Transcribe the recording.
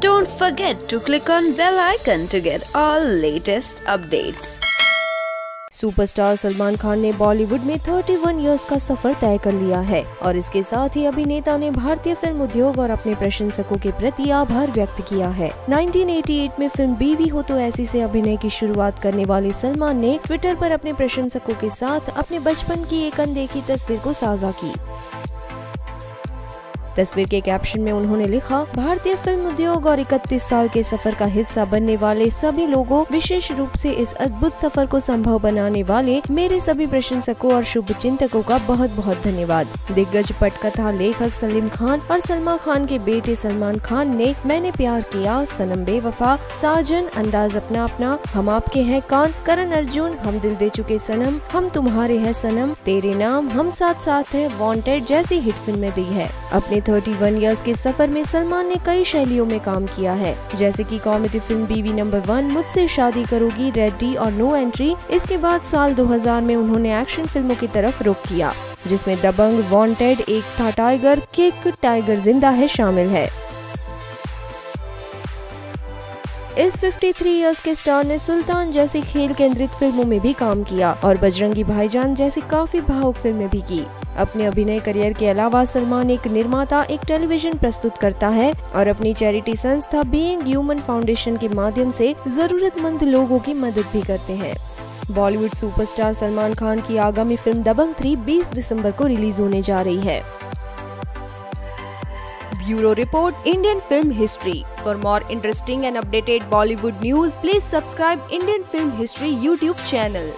Don't forget to click on bell icon to get all latest updates. Superstar Salman Khan ने बॉलीवुड में 31 years का सफ़र तय कर लिया है और इसके साथ ही अभिनेता ने भारतीय फ़िल्म उद्योग और अपने प्रशंसकों के प्रति आभार व्यक्त किया है। 1988 में फ़िल्म बीवी हो तो ऐसी से अभिनय की शुरुआत करने वाले सलमान ने ट्विटर पर अपने प्रशंसकों के साथ अपने बचपन की एक अनदेखी तस्वीर को साझा की। तस्वीर के कैप्शन में उन्होंने लिखा, भारतीय फ़िल्म उद्योग और 31 साल के सफ़र का हिस्सा बनने वाले सभी लोगों, विशेष रूप से इस अद्भुत सफ़र को संभव बनाने वाले मेरे सभी प्रशंसकों और शुभ चिंतकों का बहुत बहुत धन्यवाद। दिग्गज पटकथा लेखक सलीम खान और सलमा खान के बेटे सलमान खान ने, मैंने प्यार किया, सनम बेवफा, साजन, अंदाज अपना अपना, हम आपके हैं कौन, करण अर्जुन, हम दिल दे चुके सनम, हम तुम्हारे हैं सनम, तेरे नाम हम साथ साथ है वांटेड जैसी हिट फ़िल्में दी है। अपने 31 इयर्स के सफ़र में सलमान ने कई शैलियों में काम किया है। जैसे कि comedy film Biwi number one Mujhse Shaadi Karogi Reddy और नो एंट्री इसके बाद साल 2000 में उन्होंने एक्शन फ़िल्मों की तरफ़ रुख किया, जिसमें दबंग वांटेड एक था टाइगर किक टाइगर ज़िंदा है शामिल है। इस 53 इयर्स के स्टार ने सुल्तान जैसी खेल केंद्रित फ़िल्मों में भी काम किया और बजरंगी भाईजान जैसी काफ़ी भावुक फ़िल्में भी की। अपने अभिनय करियर के अलावा सलमान एक निर्माता, एक टेलीविज़न प्रस्तुत करता है और अपनी चैरिटी संस्था बीइंग ह्यूमन फाउंडेशन के माध्यम से जरूरतमंद लोगों की मदद भी करते हैं। बॉलीवुड सुपरस्टार सलमान खान की आगामी फ़िल्म दबंग थ्री बीस दिसंबर को रिलीज़ होने जा रही है। Bureau report, Indian film history. For more interesting and updated Bollywood news please subscribe Indian film history YouTube channel